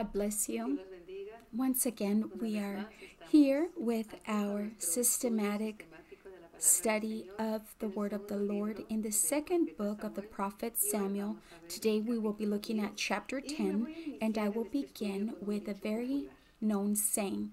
God bless you. Once again, we are here with our systematic Temático de la palabra study of the word of the Lord in the second book of the prophet Samuel. Today we will be looking at chapter 10, and I will begin with a very known saying.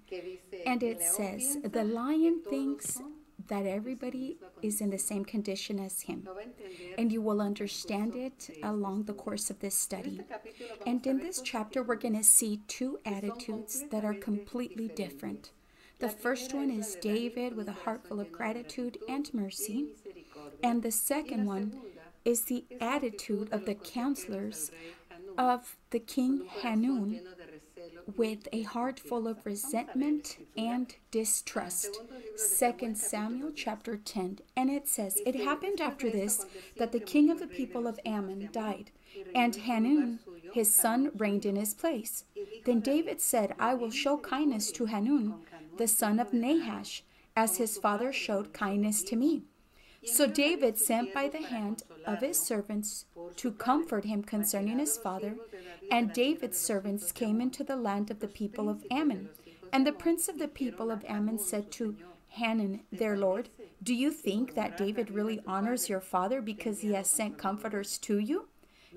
And it says, The lion thinks son". That everybody is in the same condition as him. No va a entender. And you will understand it along the course of this study. Este capítulo vamos And in this chapter, we're going to see two attitudes that are completely different. The first one is David with a heart full of gratitude and mercy, and the second one is the attitude of the counselors of the king Hanun lleno de recelo. With a heart full of resentment and distrust. 2 Samuel chapter 10. And it says, It happened after this that the king of the people of Ammon died, and Hanun, his son, reigned in his place. Then David said, I will show kindness to Hanun, the son of Nahash, as his father showed kindness to me. So David sent by the hand of his servants to comfort him concerning his father, and David's servants came into the land of the people of Ammon. And the prince of the people of Ammon said to Hanun, their lord, Do you think that David really honors your father because he has sent comforters to you?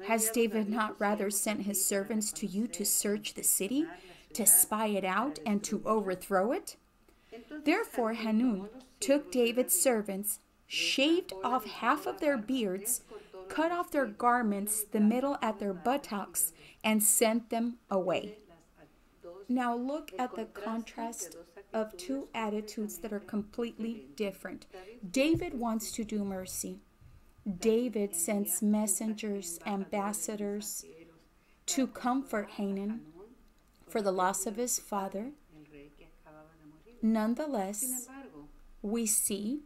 Has David not rather sent his servants to you to search the city, to spy it out, and to overthrow it? Therefore Hanun took David's servants, shaved off half of their beards, cut off their garments, the middle at their buttocks, and sent them away. Now look at the contrast of two attitudes that are completely different. David wants to do mercy. David sends messengers, ambassadors to comfort Hanan for the loss of his father. Nonetheless, we see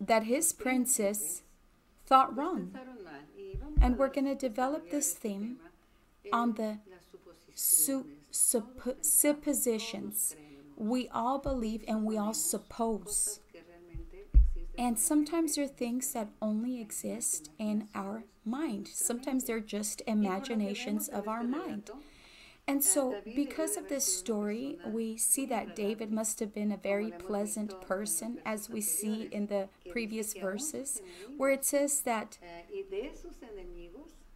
that his princess thought wrong. And we're going to develop this theme on the su- suppositions. We all believe and we all suppose. And sometimes they're things that only exist in our mind. Sometimes they're just imaginations of our mind. And so, because of this story, we see that David must have been a very pleasant person, as we see in the previous verses, where it says that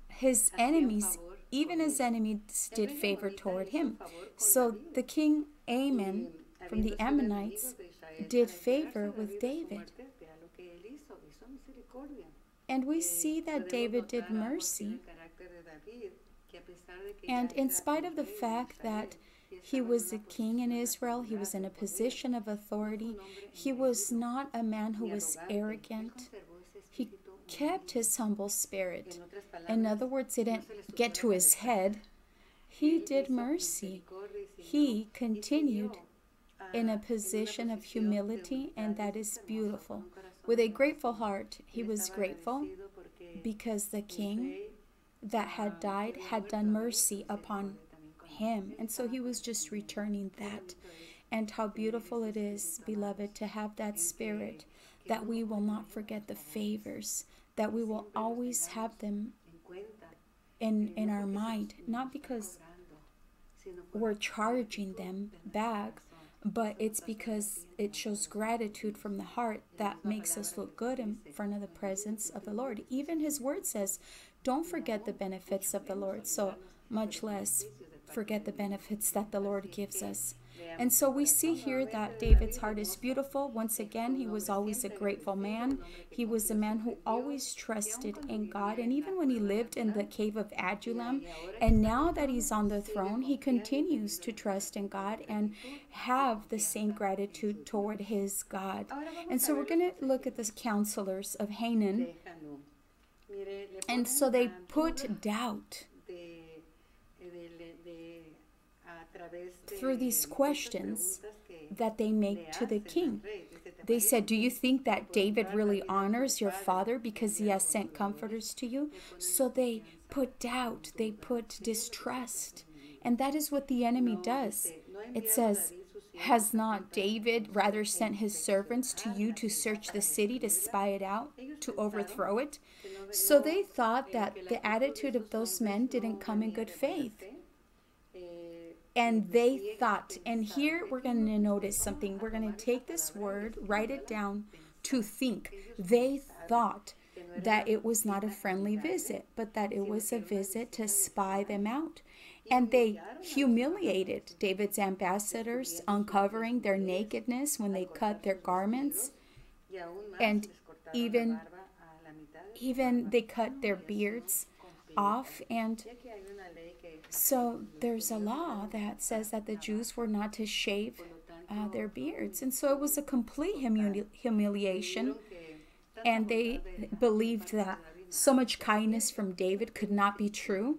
his enemies, even his enemies, did favor toward him. So the king Ammon from the Ammonites did favor with David. And we see that David did mercy. El carácter de David, que a pesar de que And in spite of the fact that he was a king in Israel, he was in a position of authority, he was not a man who was arrogant. He kept his humble spirit. In other words, he didn't get to his head. He did mercy. He continued in a position of humility, and that is beautiful. With a grateful heart, he was grateful because the king that had died had done mercy upon him. And so he was just returning that. And how beautiful it is, beloved, to have that spirit that we will not forget the favors, that we will always have them in, in our mind, not because we're charging them back, but it's because it shows gratitude from the heart that makes us look good in front of the presence of the Lord. Even His word says, don't forget the benefits of the Lord, so much less forget the benefits that the Lord gives us. And so we see here that David's heart is beautiful. Once again, he was always a grateful man. He was a man who always trusted in God. And even when he lived in the cave of Adullam, and now that he's on the throne, he continues to trust in God and have the same gratitude toward his God. And so we're going to look at the counselors of Hanan. And so they put doubt through these questions that they make to the king. rey. Dice, "¿Te They said, Do you think that David really honors your father because he has sent comforters to you? So they put doubt, they put distrust. And that is what the enemy does. It says, Has not David rather sent his servants to you to search the city, to spy it out, to overthrow it? So they thought that the attitude of those men didn't come in good faith. And they thought, and here we're going to notice something. We're going to take this word, write it down, to think. They thought that it was not a friendly visit, but that it was a visit to spy them out. And they humiliated David's ambassadors, uncovering their nakedness when they cut their garments. And even even they cut their beards off and so there's a law that says that the Jews were not to shave uh, their beards. And so it was a complete humili- humiliation. And they believed that so much kindness from David could not be true.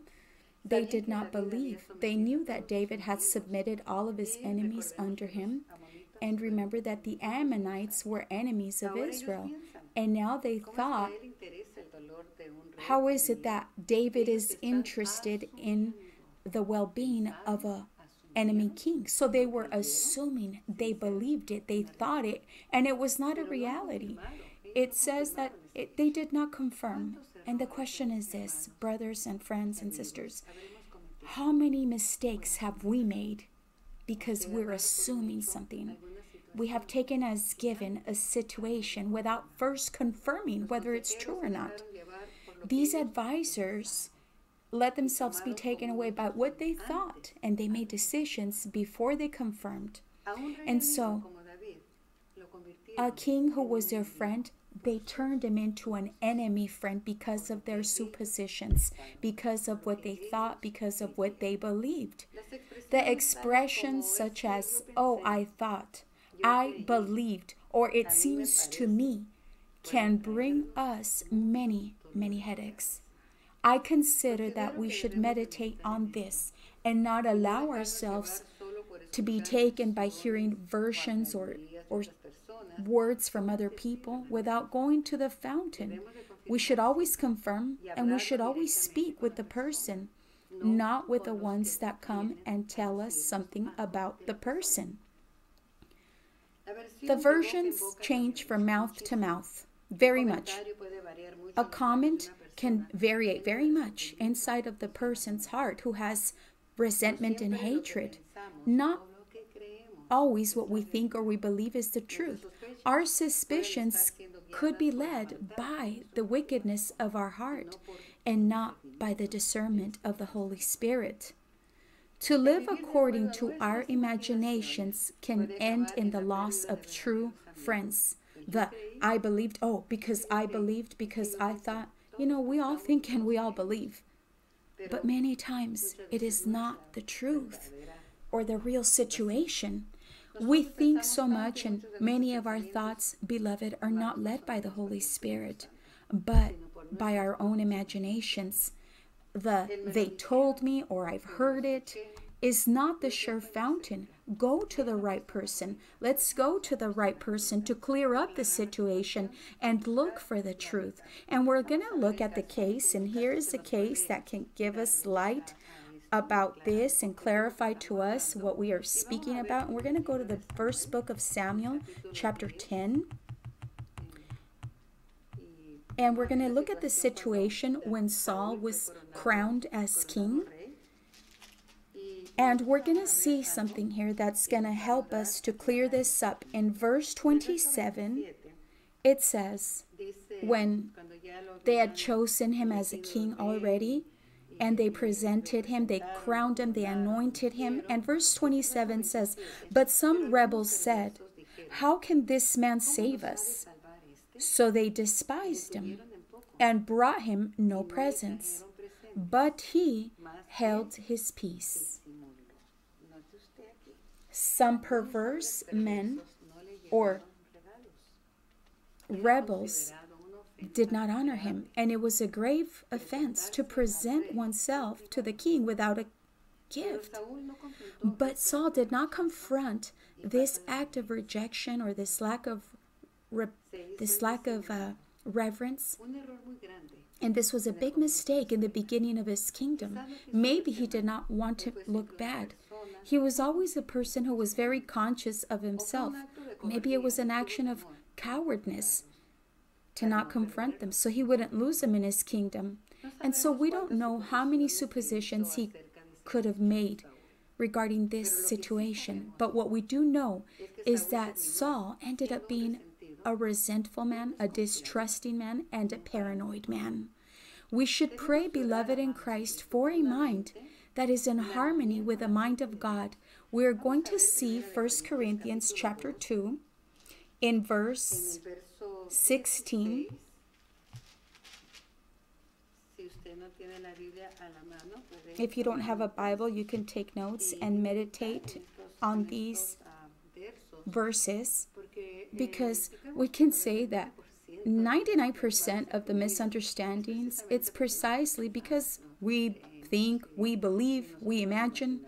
They did not believe. They knew that David had submitted all of his enemies under him. And remember that the Ammonites were enemies of Israel. And now they thought how is it that David is interested in the well-being of a enemy king? So they were assuming, they believed it, they thought it, and it was not a reality. It says that it, they did not confirm. And the question is this, brothers and friends and sisters, how many mistakes have we made because we're assuming something? We have taken as given a situation without first confirming whether it's true or not. These advisors let themselves be taken away by what they thought, and they made decisions before they confirmed. And so, a king who was their friend, they turned him into an enemy friend because of their suppositions, because of what they thought, because of what they believed. The expressions such as, oh, I thought, I believed, or it seems to me, can bring us many many headaches. I consider that we should meditate on this and not allow ourselves to be taken by hearing versions or, or words from other people without going to the fountain. We should always confirm and we should always speak with the person, not with the ones that come and tell us something about the person. The versions change from mouth to mouth very much. A comment can vary very much inside of the person's heart who has resentment and hatred. Not always what we think or we believe is the truth. Our suspicions could be led by the wickedness of our heart and not by the discernment of the Holy Spirit. To live according to our imaginations can end in the loss of true friends the I believed, oh, because I believed, because I thought. You know, we all think and we all believe. But many times it is not the truth or the real situation. We think so much, and many of our thoughts, beloved, are not led by the Holy Spirit, but by our own imaginations. The they told me or I've heard it is not the sure fountain. Go to the right person. Let's go to the right person to clear up the situation and look for the truth. And we're going to look at the case, and here is a case that can give us light about this and clarify to us what we are speaking about. And we're going to go to the first book of Samuel, chapter 10. And we're going to look at the situation when Saul was crowned as king. And we're going to see something here that's going to help us to clear this up. In verse 27, it says, when they had chosen him as a king already, and they presented him, they crowned him, they anointed him. And verse 27 says, But some rebels said, How can this man save us? So they despised him and brought him no presents. But he held his peace some perverse men or rebels did not honor him, and it was a grave offense to present oneself to the king without a gift. But Saul did not confront this act of rejection or this lack of this lack of uh, reverence. And this was a big mistake in the beginning of his kingdom. Maybe he did not want to look bad. He was always a person who was very conscious of himself. Maybe it was an action of cowardness to not confront them so he wouldn't lose them in his kingdom. And so we don't know how many suppositions he could have made regarding this situation. But what we do know is that Saul ended up being a resentful man, a distrusting man, and a paranoid man. We should pray, beloved in Christ, for a mind that is in harmony with the mind of God. We are going to see 1 Corinthians chapter 2 in verse 16. If you don't have a Bible, you can take notes and meditate on these verses because we can say that 99% of the misunderstandings it's precisely because we think, we believe, we imagine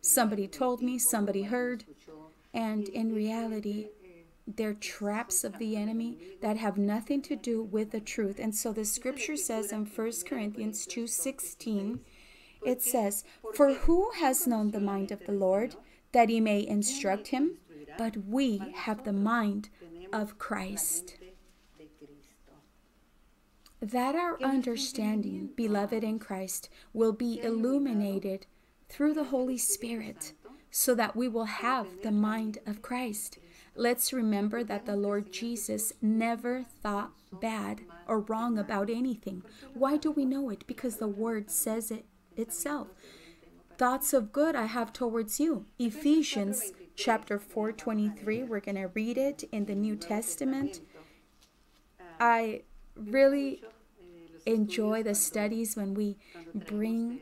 somebody told me, somebody heard, and in reality they're traps of the enemy that have nothing to do with the truth. And so the scripture says in 1 Corinthians 2:16, it says, "For who has known the mind of the Lord that he may instruct him? But we have the mind of Christ." That our understanding, beloved in Christ, will be illuminated through the Holy Spirit so that we will have the mind of Christ. Let's remember that the Lord Jesus never thought bad or wrong about anything. Why do we know it? Because the Word says it itself. Thoughts of good I have towards you. Ephesians chapter 4 23. We're going to read it in the New Testament. I really enjoy the studies when we bring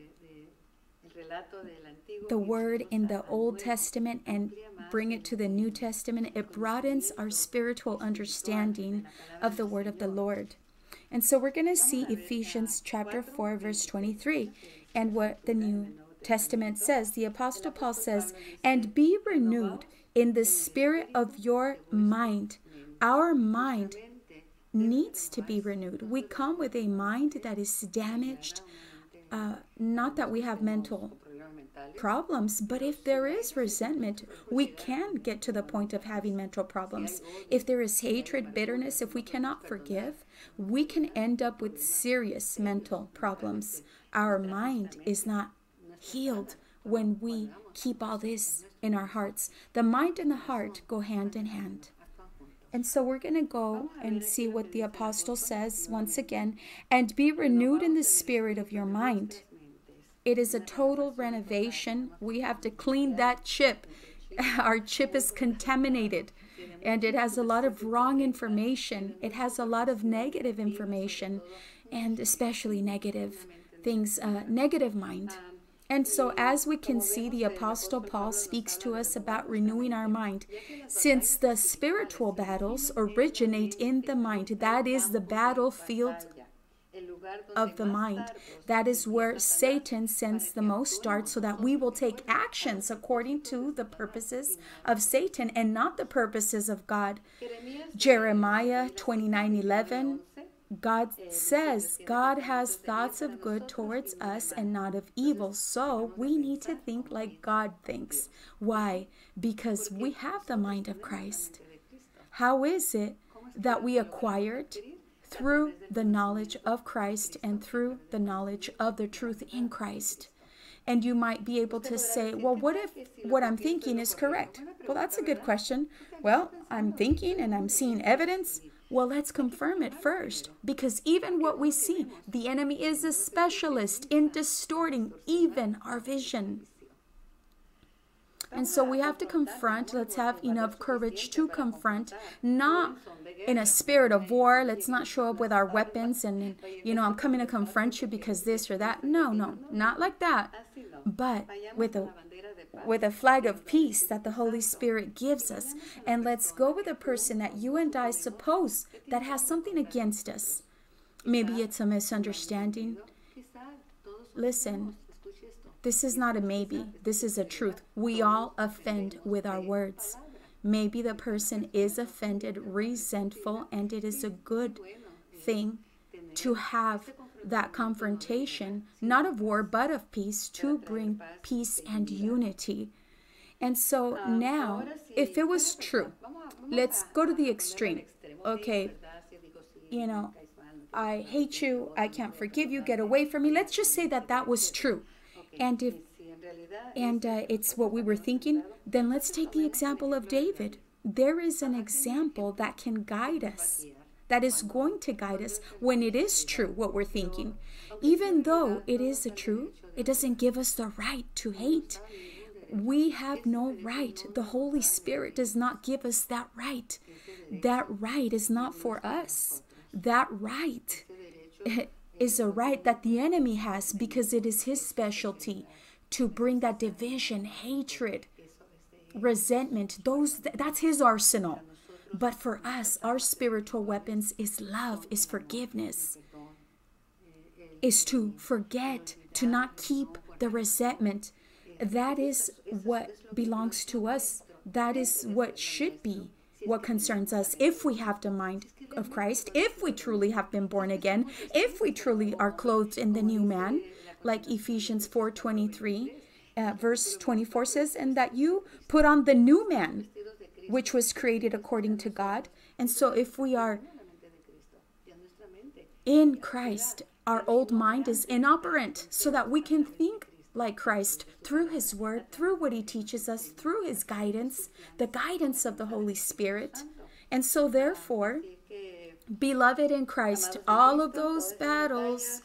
the word in the Old Testament and bring it to the New Testament, it broadens our spiritual understanding of the word of the Lord. And so we're going to see Ephesians chapter 4 verse 23 and what the New Testament says. The apostle Paul says, "And be renewed in the spirit of your mind." Our mind needs to be renewed. We come with a mind that is damaged, uh, not that we have mental problems, but if there is resentment, we can get to the point of having mental problems. If there is hatred, bitterness, if we cannot forgive, we can end up with serious mental problems. Our mind is not healed when we keep all this in our hearts. The mind and the heart go hand in hand. And so we're going to go and see what the apostle says once again and be renewed in the spirit of your mind. It is a total renovation. We have to clean that chip. Our chip is contaminated and it has a lot of wrong information. It has a lot of negative information and especially negative things, uh, negative mind. And so, as we can see, the Apostle Paul speaks to us about renewing our mind. Since the spiritual battles originate in the mind, that is the battlefield of the mind. That is where Satan sends the most darts so that we will take actions according to the purposes of Satan and not the purposes of God. Jeremiah 29 11. God says God has thoughts of good towards us and not of evil. So we need to think like God thinks. Why? Because we have the mind of Christ. How is it that we acquired through the knowledge of Christ and through the knowledge of the truth in Christ. And you might be able to say, well, what if what I'm thinking is correct? Well, that's a good question. Well, I'm thinking and I'm seeing evidence. Well, let's confirm it first, because even what we see, the enemy is a specialist in distorting even our vision. And so we have to confront, let's have enough courage to confront, not in a spirit of war. Let's not show up with our weapons and, you know, I'm coming to confront you because this or that. No, no, not like that. But with a with a flag of peace that the Holy Spirit gives us. And let's go with a person that you and I suppose that has something against us. Maybe it's a misunderstanding. Listen, this is not a maybe. This is a truth. We all offend with our words. Maybe the person is offended, resentful, and it is a good thing to have that confrontation, not of war, but of peace, to bring peace and unity. And so now, if it was true, let's go to the extreme. Okay, you know, I hate you, I can't forgive you, get away from me. Let's just say that that was true. And if and uh, it's what we were thinking, then let's take the example of David. There is an example that can guide us, that is going to guide us when it is true what we're thinking. Even though it is true, it doesn't give us the right to hate. We have no right. The Holy Spirit does not give us that right. That right is not for us. That right is a right that the enemy has because it is his specialty to bring that division, hatred, resentment. Those that's his arsenal. But for us, our spiritual weapons is love, is forgiveness, is to forget, to not keep the resentment. That is what belongs to us. That is what should be what concerns us if we have the mind of Christ, if we truly have been born again, if we truly are clothed in the new man, like Ephesians 4:23, uh, verse 24 says, and that you put on the new man, which was created according to God. And so if we are in Christ, our old mind is inoperant so that we can think like Christ through His Word, through what He teaches us, through His guidance, the guidance of the Holy Spirit. And so, therefore, beloved in Christ, all of those battles.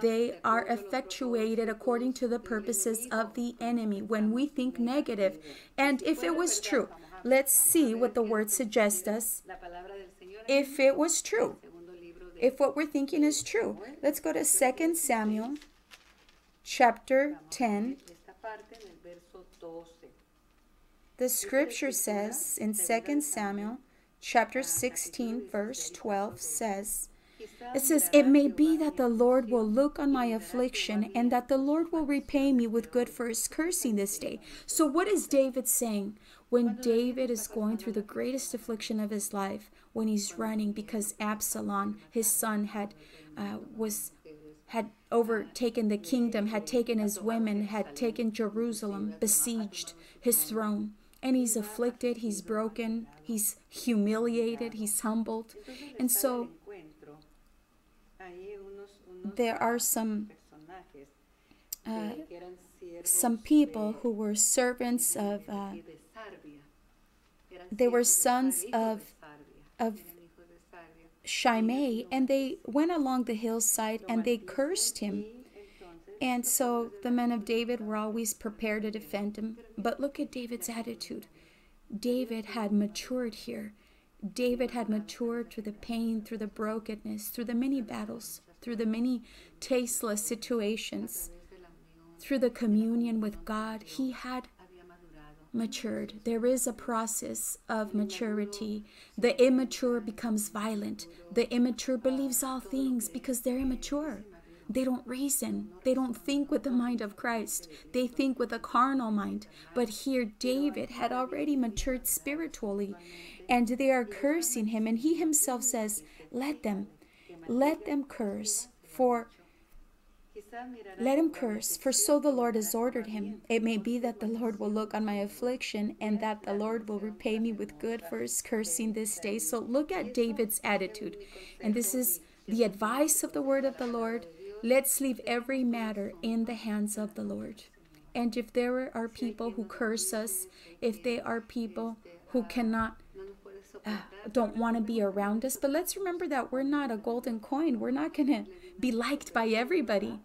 They are effectuated according to the purposes of the enemy when we think negative. And if it was true, let's see what the word suggests us. If it was true, if what we're thinking is true, let's go to 2 Samuel chapter 10. The scripture says in 2 Samuel chapter 16, verse 12 says, it says, It may be that the Lord will look on my affliction and that the Lord will repay me with good for his cursing this day. So, what is David saying? When David is going through the greatest affliction of his life, when he's running because Absalom, his son, had uh, was had overtaken the kingdom, had taken his women, had taken Jerusalem, besieged his throne. And he's afflicted, he's broken, he's humiliated, he's humbled. And so there are some uh, some people who were servants of uh, they were sons of of Shimei, and they went along the hillside and they cursed him. And so the men of David were always prepared to defend him. But look at David's attitude. David had matured here. David had matured through the pain, through the brokenness, through the many battles, through the many tasteless situations, through the communion with God. He had matured. There is a process of maturity. The immature becomes violent. The immature believes all things because they're immature. They don't reason. They don't think with the mind of Christ. They think with a carnal mind. But here, David had already matured spiritually, and they are cursing him. And he himself says, Let them, let them curse, for let him curse, for so the Lord has ordered him. It may be that the Lord will look on my affliction, and that the Lord will repay me with good for his cursing this day. So look at David's attitude. And this is the advice of the word of the Lord. Let's leave every matter in the hands of the Lord. And if there are people who curse us, if they are people who cannot uh, don't want to be around us. But let's remember that we're not a golden coin. We're not going to be liked by everybody.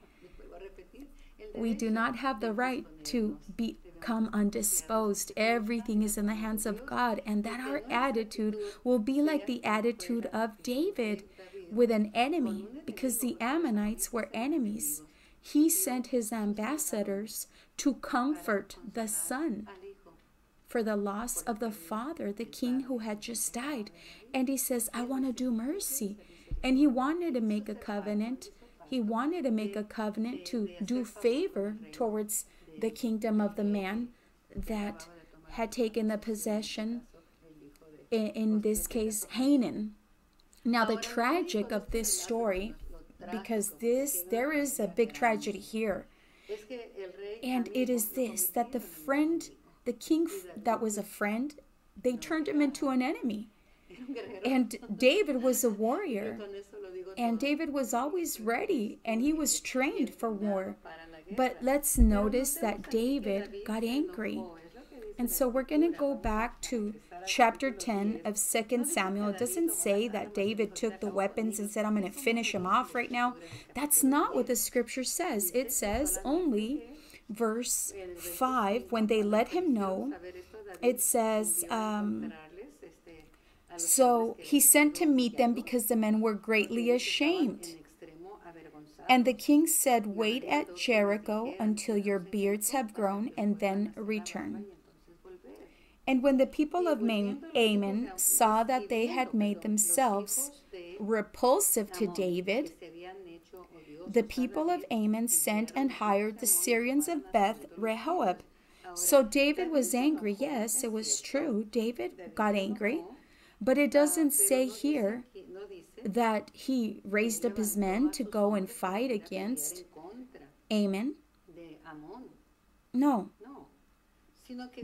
We do not have the right to become undisposed. Everything is in the hands of God, and that our attitude will be like the attitude of David with an enemy, because the Ammonites were enemies. He sent his ambassadors to comfort the son for the loss of the father, the king who had just died. And he says, I want to do mercy. And he wanted to make a covenant. He wanted to make a covenant to do favor towards the kingdom of the man that had taken the possession, in, in this case, Hanan. Now, the tragic of this story, because this there is a big tragedy here. And it is this that the friend, the king that was a friend, they turned him into an enemy. And David was a warrior. And David was always ready and he was trained for war. But let's notice that David got angry. And so we're going to go back to chapter 10 of 2 Samuel. It doesn't say that David took the weapons and said, I'm going to finish him off right now. That's not what the scripture says. It says only verse 5 when they let him know, it says, um, so he sent to meet them because the men were greatly ashamed. And the king said, Wait at Jericho until your beards have grown, and then return. And when the people of Ammon saw that they had made themselves repulsive to David, the people of Ammon sent and hired the Syrians of Beth Rehob. So David was angry. Yes, it was true. David got angry. But it doesn't say here that he raised up his men to go and fight against Ammon. No.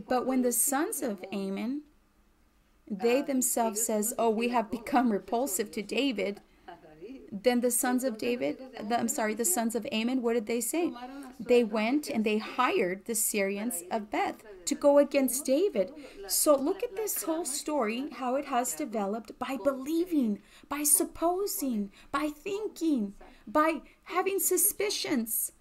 But when the sons of Ammon, they themselves says, "Oh, we have become repulsive to David," then the sons of David, the, I'm sorry, the sons of Ammon, what did they say? They went and they hired the Syrians of Beth to go against David. So look at this whole story, how it has developed by believing, by supposing, by thinking, by having suspicions.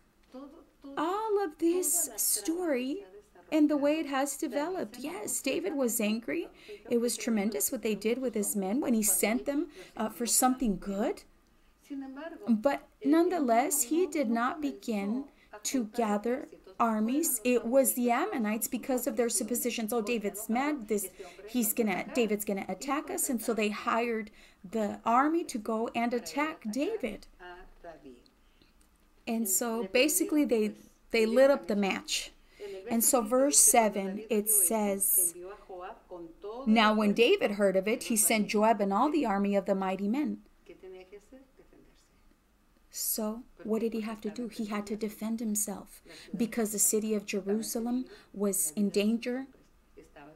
All of this story and the way it has developed. Yes, David was angry. It was tremendous what they did with his men when he sent them uh, for something good. But nonetheless, he did not begin to gather armies. It was the Ammonites because of their suppositions. Oh, David's mad. This he's gonna David's gonna attack us, and so they hired the army to go and attack David. And so basically, they they lit up the match. And so, verse 7, it says, Now when David heard of it, he sent Joab and all the army of the mighty men. So, what did he have to do? He had to defend himself because the city of Jerusalem was in danger.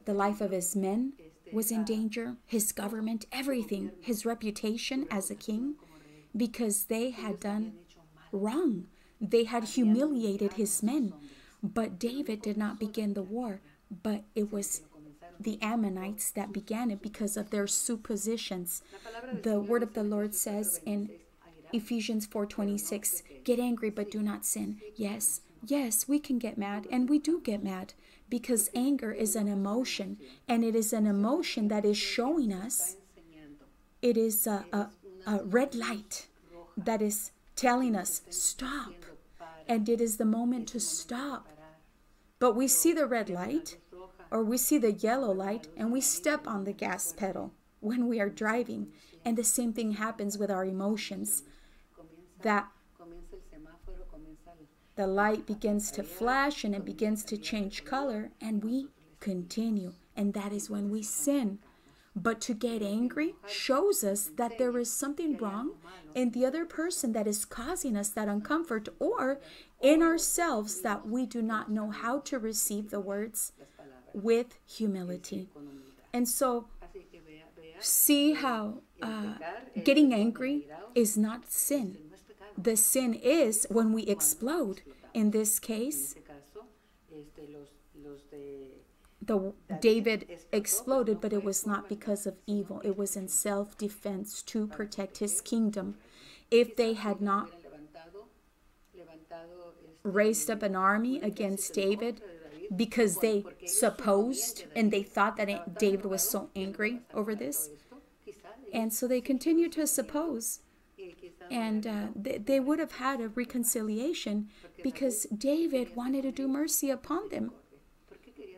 The life of his men was in danger, his government, everything, his reputation as a king, because they had done wrong. They had humiliated his men. But David did not begin the war, but it was the Ammonites that began it because of their suppositions. The word of the Lord says in Ephesians 4:26, "Get angry but do not sin." Yes, yes, we can get mad and we do get mad because anger is an emotion and it is an emotion that is showing us it is a, a, a red light that is telling us stop and it is the moment to stop but we see the red light or we see the yellow light and we step on the gas pedal when we are driving and the same thing happens with our emotions that the light begins to flash and it begins to change color, and we continue. And that is when we sin. But to get angry shows us that there is something wrong in the other person that is causing us that uncomfort or in ourselves that we do not know how to receive the words with humility. And so, see how uh, getting angry is not sin the sin is when we explode. In this case, the David exploded, but it was not because of evil. It was in self-defense to protect his kingdom. If they had not raised up an army against David because they supposed and they thought that David was so angry over this, and so they continued to suppose and uh, they, they would have had a reconciliation because David wanted to do mercy upon them.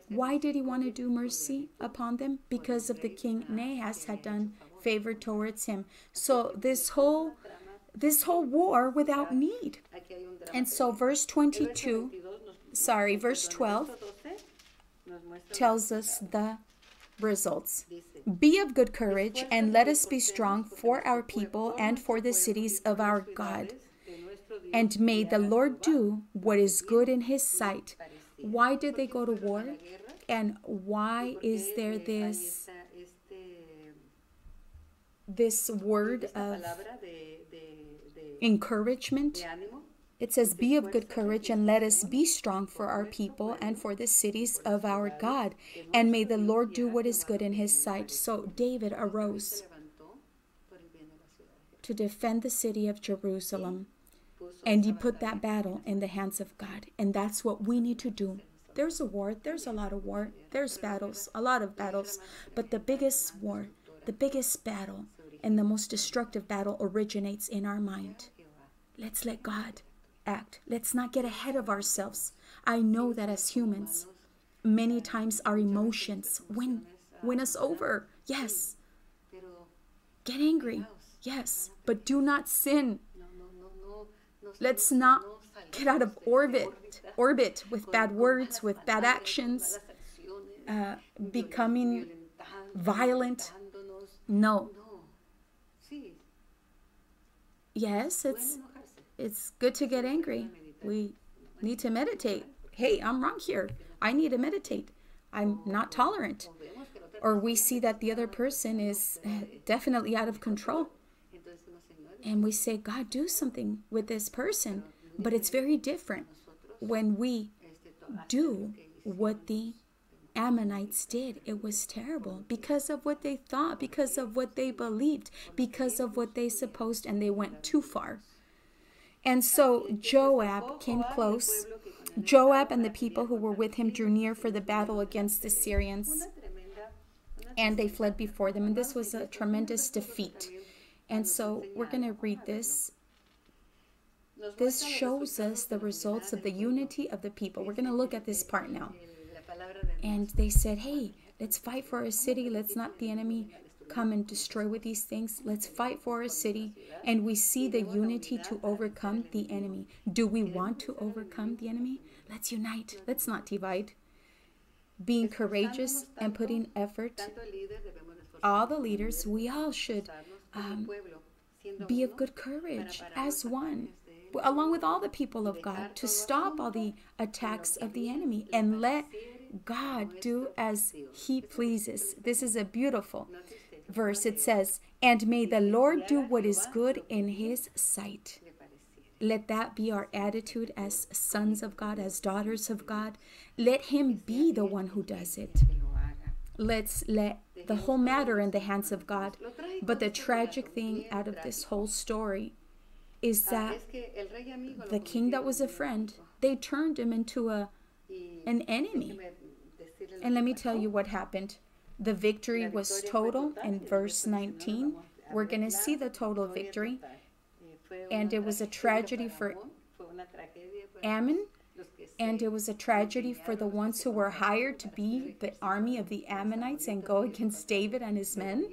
Why did he want to do mercy upon them? Because of the king Nahas had done favor towards him. So this whole this whole war without need. And so verse 22, sorry, verse 12 tells us the results. Be of good courage and let us be strong for our people and for the cities of our God. And may the Lord do what is good in his sight. Why did they go to war? And why is there this this word of encouragement? It says, Be of good courage and let us be strong for our people and for the cities of our God. And may the Lord do what is good in his sight. So David arose to defend the city of Jerusalem. And he put that battle in the hands of God. And that's what we need to do. There's a war, there's a lot of war, there's battles, a lot of battles. But the biggest war, the biggest battle, and the most destructive battle originates in our mind. Let's let God act. Let's not get ahead of ourselves. I know that as humans, many times our emotions win win us over. Yes. Get angry. Yes, but do not sin. Let's not get out of orbit orbit with bad words, with bad actions, uh, becoming violent. No. Yes, it's it's good to get angry. We need to meditate. Hey, I'm wrong here. I need to meditate. I'm not tolerant. Or we see that the other person is definitely out of control. And we say, God, do something with this person. But it's very different when we do what the Ammonites did. It was terrible because of what they thought, because of what they believed, because of what they supposed, and they went too far. And so Joab came close. Joab and the people who were with him drew near for the battle against the Syrians, and they fled before them. And this was a tremendous defeat. And so we're going to read this. This shows us the results of the unity of the people. We're going to look at this part now. And they said, hey, let's fight for our city. Let's not the enemy come and destroy with these things. Let's fight for our city. And we see the unity to overcome the enemy. Do we want to overcome the enemy? Let's unite. Let's not divide. Being courageous and putting effort. All the leaders, we all should um, be of good courage as one along with all the people of God, to stop all the attacks of the enemy and let God do as He pleases. This is a beautiful verse, it says, And may the Lord do what is good in his sight. Let that be our attitude as sons of God, as daughters of God. Let him be the one who does it. Let's let the whole matter in the hands of God. But the tragic thing out of this whole story is that the king that was a friend, they turned him into a an enemy. And let me tell you what happened. The victory was total in verse 19. We're going to see the total victory. And it was a tragedy for Ammon, and it was a tragedy for the ones who were hired to be the army of the Ammonites and go against David and his men.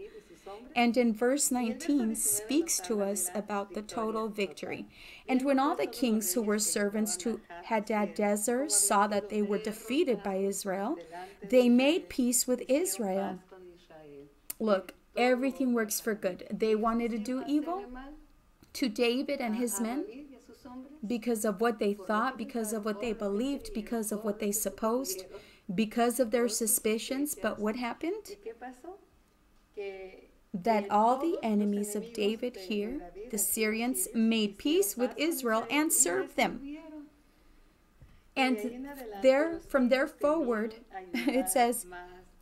And in verse 19 speaks to us about the total victory. And when all the kings who were servants to Hadadezer saw that they were defeated by Israel, they made peace with Israel. Look, everything works for good. They wanted to do evil to David and his men because of what they thought, because of what they believed, because of what they supposed, because of their suspicions. But what happened? That all the enemies of David here, the Syrians, made peace with Israel and served them. And there, from there forward, it says,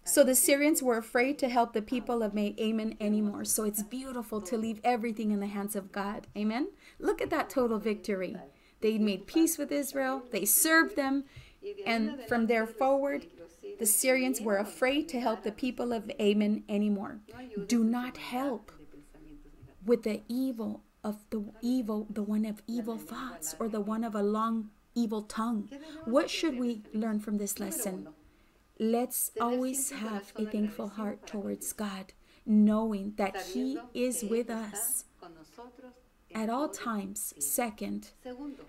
so the Syrians were afraid to help the people of Ammon anymore. So it's beautiful to leave everything in the hands of God. Amen. Look at that total victory. They made peace with Israel. They served them. And from there forward, the Syrians were afraid to help the people of Ammon anymore. Do not help with the evil of the evil, the one of evil thoughts, or the one of a long evil tongue. What should we learn from this lesson? Let's always have a thankful heart towards God, knowing that He is with us at all times. Second,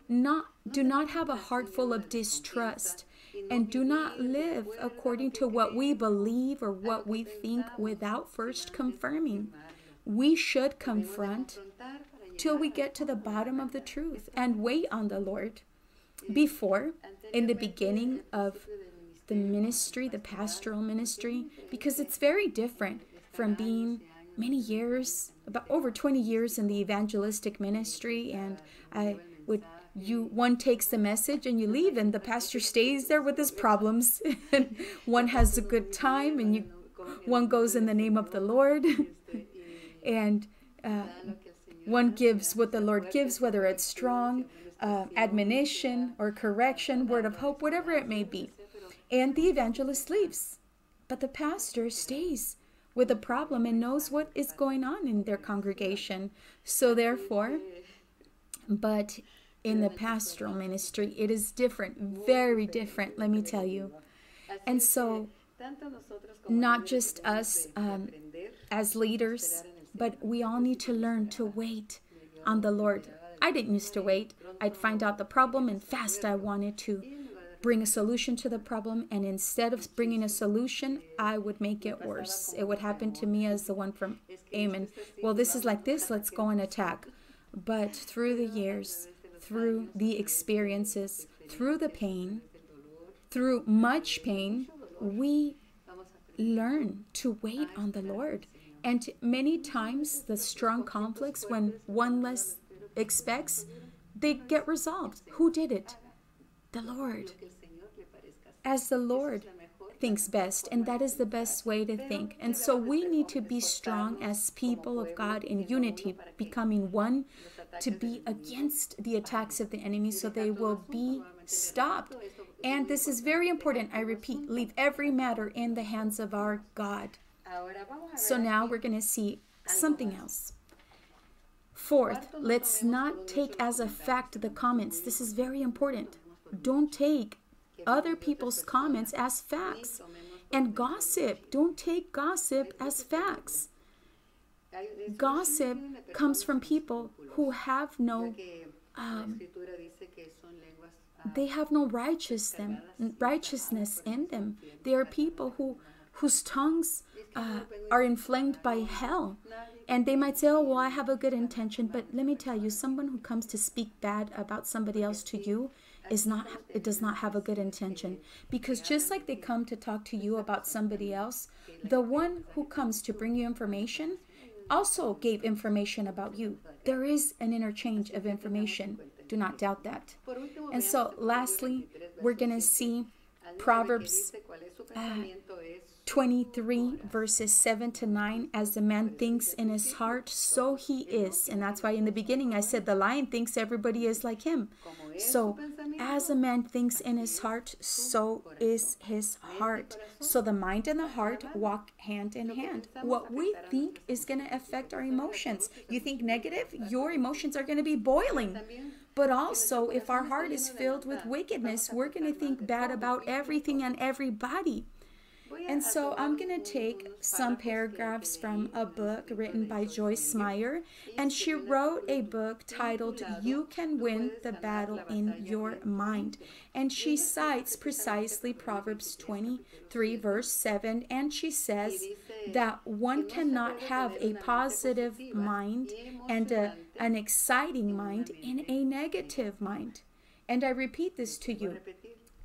not do not have a heart full of distrust and do not live according to what we believe or what we think without first confirming. We should confront till we get to the bottom of the truth and wait on the Lord. Before, in the beginning of the ministry, the pastoral ministry, because it's very different from being many years, about over 20 years in the evangelistic ministry, and I would you one takes the message and you leave and the pastor stays there with his problems. And one has a good time and you one goes in the name of the lord. And uh, one gives what the lord gives whether it's strong uh, admonition or correction word of hope whatever it may be. And the evangelist leaves. But the pastor stays with a problem and knows what is going on in their congregation. So therefore but in the pastoral ministry. It is different, very different, let me tell you. And so, not just us um, as leaders, but we all need to learn to wait on the Lord. I didn't used to wait. I'd find out the problem and fast I wanted to bring a solution to the problem and instead of bringing a solution i would make it worse it would happen to me as the one from amen well this is like this let's go and attack but through the years through the experiences, through the pain, through much pain, we learn to wait on the Lord. And many times, the strong conflicts, when one less expects, they get resolved. Who did it? The Lord. As the Lord thinks best, and that is the best way to think. And so we need to be strong as people of God in unity, becoming one to be against the attacks of the enemy so they will be stopped. And this is very important. I repeat, leave every matter in the hands of our God. So now we're going to see something else. Fourth, let's not take as a fact the comments. This is very important. Don't take other people's comments as facts. And gossip, don't take gossip as facts. Gossip comes from people who have no um, they have no righteousness righteousness in them. They are people who whose tongues uh, are inflamed by hell. And they might say, Oh, well, I have a good intention. But let me tell you, someone who comes to speak bad about somebody else to you is not, it does not have a good intention. Because just like they come to talk to you about somebody else, the one who comes to bring you information also gave information about you. There is an interchange of information. Do not doubt that. And so, lastly, we're going to see Proverbs uh, 23, verses 7 to 9. As the man thinks in his heart, so he is. And that's why in the beginning I said the lion thinks everybody is like him. So, as a man thinks in his heart, so is his heart. So, the mind and the heart walk hand in hand. What we think is going to affect our emotions. You think negative, your emotions are going to be boiling. But also, if our heart is filled with wickedness, we're going to think bad about everything and everybody. And so I'm going to take some paragraphs from a book written by Joyce Meyer, and she wrote a book titled You Can Win the Battle in Your Mind. And she cites precisely Proverbs 23, verse 7, and she says that one cannot have a positive mind and a, an exciting mind in a negative mind. And I repeat this to you.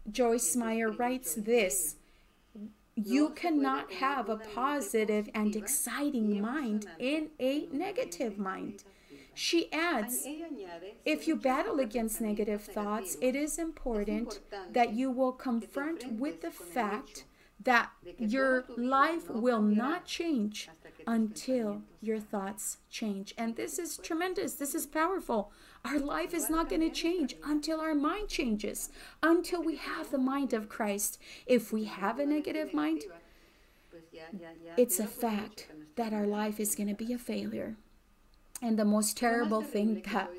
Joyce Meyer writes this you cannot have a positive and exciting mind in a negative mind. She adds, if you battle against negative thoughts, it is important that you will confront with the fact that your life will not change until your thoughts change. And this is tremendous. This is powerful. Our life is not going to change until our mind changes, until we have the mind of Christ. If we have a negative mind, it's a fact that our life is going to be a failure. And the most terrible thing that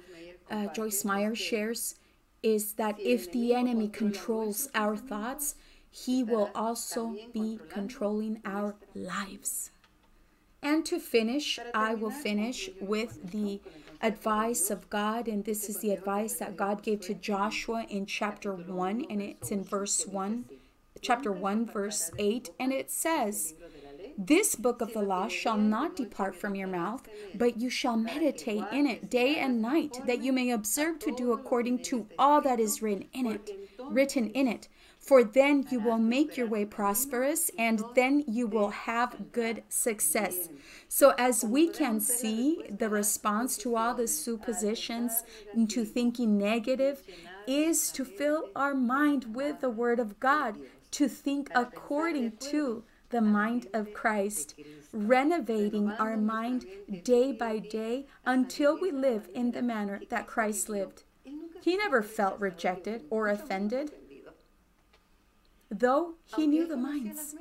uh, Joyce Meyer shares is that if the enemy controls our thoughts, he will also be controlling our lives. And to finish, I will finish with the advice of God, and this is the advice that God gave to Joshua in chapter 1, and it's in verse 1, chapter 1, verse 8, and it says, this book of the law shall not depart from your mouth, but you shall meditate in it day and night, that you may observe to do according to all that is written in it, written in it. For then you will make your way prosperous, and then you will have good success. So, as we can see, the response to all the suppositions into thinking negative is to fill our mind with the Word of God, to think according to the mind of Christ, renovating our mind day by day until we live in the manner that Christ lived. He never felt rejected or offended, though he knew the minds.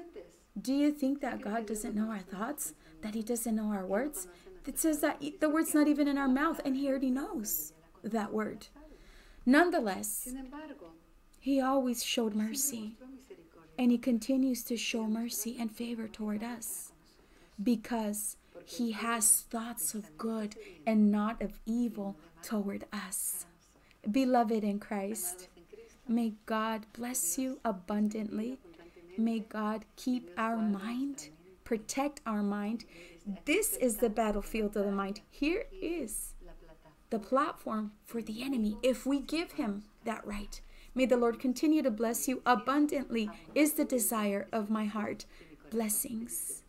Do you think that God doesn't know our thoughts? That he doesn't know our words? It says that the word's not even in our mouth, and he already knows that word. Nonetheless, he always showed mercy. And he continues to show mercy and favor toward us because he has thoughts of good and not of evil toward us. Beloved in Christ, may God bless you abundantly. May God keep our mind, protect our mind. This is the battlefield of the mind. Here is the platform for the enemy if we give him that right. May the Lord continue to bless you abundantly, is the desire of my heart. Blessings.